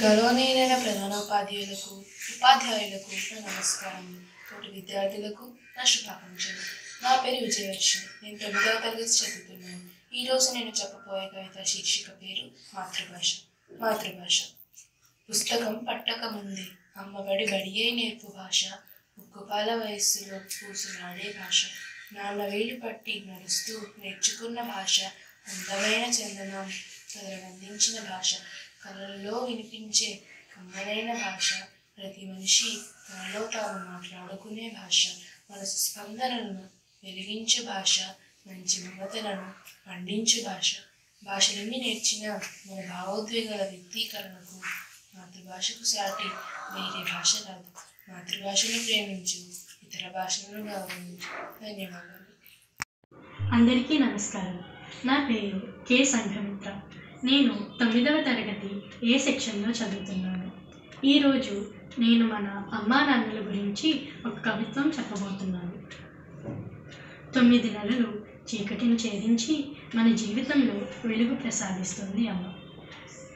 గౌరవనీయులైన ప్రధానోపాధ్యాయులకు ఉపాధ్యాయులకు నా నమస్కారం. తోటి విద్యార్థులకు నా శుభాకాంక్షలు. నా పేరు విజయలక్ష్మి. నేను తొమ్మిదవ తరగతి చదువుతున్నాను. ఈరోజు నేను చెప్పబోయే కవిత శీర్షిక పేరు మాతృభాష. మాతృభాష. పుస్తకం పట్టకముంది అమ్మబడి బడియే నేర్పు భాష. ముక్కుపాల వయస్సులో పూసులాడే భాష. నాన్న వేలు పట్టి నడుస్తూ నేర్చుకున్న భాష. అందమైన చందనం కదలందించిన భాష. కళల్లో వినిపించే కమ్మలైన భాష ప్రతి మనిషి తనలో తాను మాట్లాడుకునే భాష మనసు స్పందనలను వెలిగించే భాష మంచి మమతలను పండించు భాష. భాషలన్నీ నేర్చిన మన భావోద్వేగాల వ్యక్తీకరణకు మాతృభాషకు సాటి వేరే భాష కాదు. మాతృభాషను ప్రేమించు ఇతర భాషలను గౌరవించు. ధన్యవాదాలు. అందరికీ నమస్కారం. నా పేరు కె సంఘమిత్ర నేను తొమ్మిదవ తరగతి ఏ సెక్షన్లో చదువుతున్నాను? ఈరోజు నేను మన అమ్మా నాన్నల గురించి ఒక కవిత్వం చెప్పబోతున్నాను. తొమ్మిది నెలలు చీకటిని ఛేదించి మన జీవితంలో వెలుగు ప్రసాదిస్తుంది అమ్మ.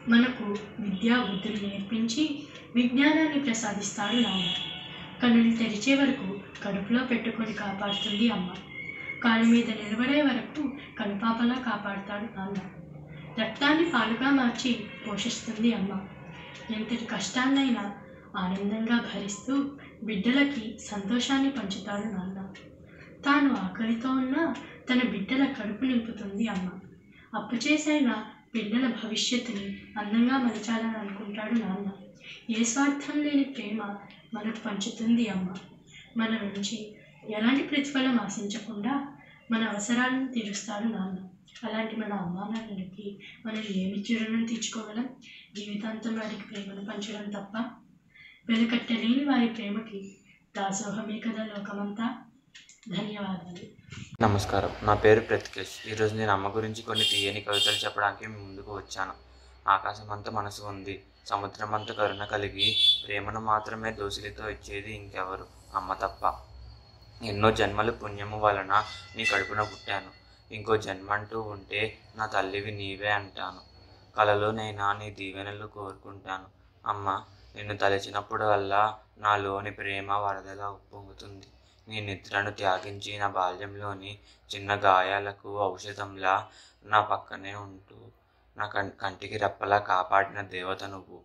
మనకు విద్యా బుద్ధులు నేర్పించి విజ్ఞానాన్ని ప్రసాదిస్తాడు నాన్న. కనులు తెరిచే వరకు కడుపులో పెట్టుకొని కాపాడుతుంది అమ్మ. కాళ్ళ మీద నిలబడే వరకు కనుపాపలా కాపాడుతాడు నాన్న. రక్తాన్ని పాలుగా మార్చి పోషిస్తుంది అమ్మ. ఎంతటి కష్టాన్నైనా ఆనందంగా భరిస్తూ బిడ్డలకి సంతోషాన్ని పంచుతాడు నాన్న. తాను ఆకలితో ఉన్న తన బిడ్డల కడుపు నింపుతుంది అమ్మ. అప్పు చేసైనా పిల్లల భవిష్యత్తుని అందంగా మలచాలని అనుకుంటాడు నాన్న. ఏ స్వార్థం లేని ప్రేమ మనకు పంచుతుంది అమ్మ. మన నుంచి ఎలాంటి ప్రతిఫలం ఆశించకుండా మన అవసరాలను తీరుస్తాడు నాన్న. అలాంటి మన అమ్మా నాన్నలకి మనం ఏమి రుణం తీర్చుకోగలం? జీవితాంతం వారికి ప్రేమను పంచడం తప్ప? వెలుకట్టలేని వారి ప్రేమకి దాసోహమే కదా లోకమంతా. ధన్యవాదాలు. నమస్కారం. నా పేరు ప్రతికేష్. ఈరోజు నేను అమ్మ గురించి కొన్ని తీయని కవితలు చెప్పడానికి మీ ముందుకు వచ్చాను. ఆకాశం అంత మనసు ఉంది. సముద్రం అంత కరుణ కలిగి ప్రేమను మాత్రమే దోసిలితో ఇచ్చేది ఇంకెవరు? అమ్మ తప్ప. ఎన్నో జన్మల పుణ్యము వలన నీ కడుపున పుట్టాను. ఇంకో జన్మ అంటూ ఉంటే నా తల్లివి నీవే అంటాను. కలలోనైనా నీ దీవెనలు కోరుకుంటాను. అమ్మ నిన్ను తలచినప్పుడల్లా నాలోని ప్రేమ వరదలా ఉప్పొంగుతుంది. నీ నిద్రను త్యాగించి నా బాల్యంలోని చిన్న గాయాలకు ఔషధంలా నా పక్కనే ఉంటూ నా కం కంటికి రెప్పలా కాపాడిన దేవత నువ్వు.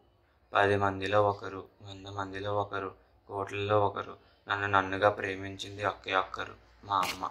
పది మందిలో ఒకరు వంద మందిలో ఒకరు కోట్లలో ఒకరు నన్ను నన్నుగా ప్రేమించింది అక్కయ్య అక్కరు మా అమ్మ.